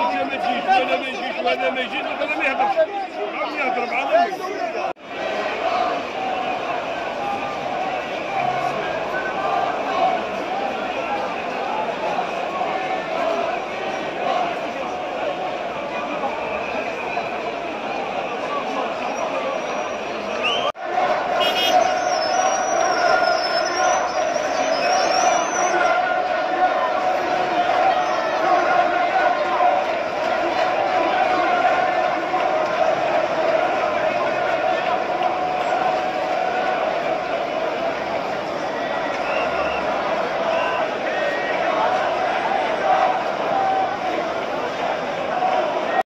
أنا ما يجيش وأنا ما يجيش وأنا ما يهبطش عم يهضر مع